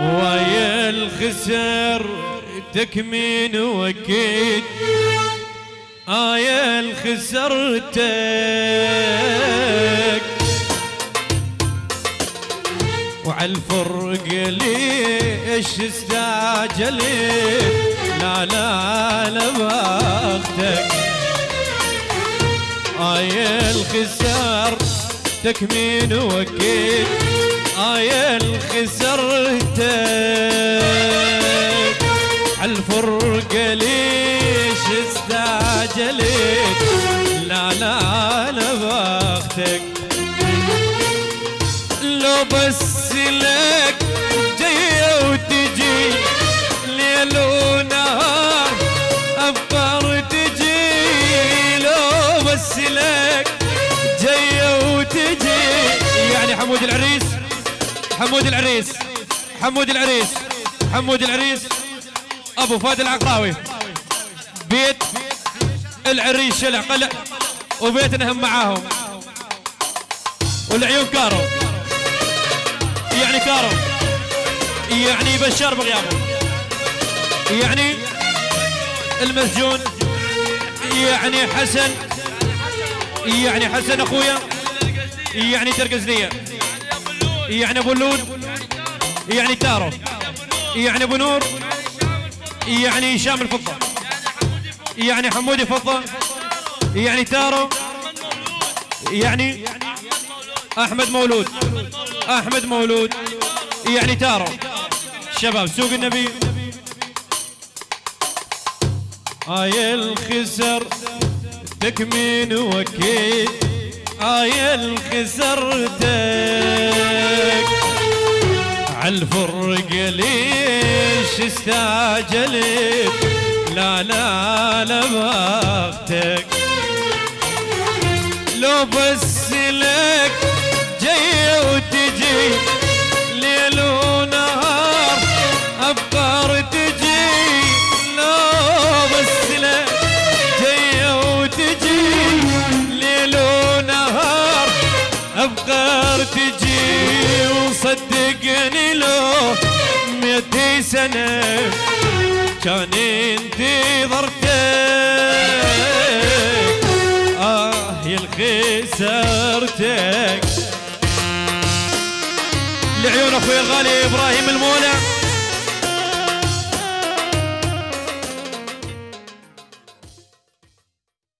ويا الخسر تكمين وكيد. آية الخسرتك وعالفرق ليش استعجلت لا لا لا باختك آية الخسر تكمين وكيد. آية الخسرتك عالفرقة ليش استعجلت؟ لا لا لا باختك لو بس لك جاية وتجي ليل ونهار أفكار تجي لو بس لك جاية وتجي يعني حمود العريس. حمود العريس. حمود العريس. حمود العريس. أبو فهد العقراوي بيت العريس شلع قلع وبيتنا هم معاهم. والعيون كارو. يعني كارو. يعني بشار بغيابه. يعني المسجون. يعني حسن. يعني حسن أخويا. يعني ترقزليه يعني أبو اللود يعني تارو يعني أبو نور يعني هشام الفضة يعني حمودي فضة يعني تارو يعني أحمد مولود أحمد مولود يعني تارو. شباب سوق النبي. آي الخسر تكمين وكيد آي الخسرتك عالفرق ليش استعجلت لا لا باختك لو بس وصدقني لو مئتي سنه كان انتظرتك آه يا الخسرتك لعيون أخوي الغالي إبراهيم المولى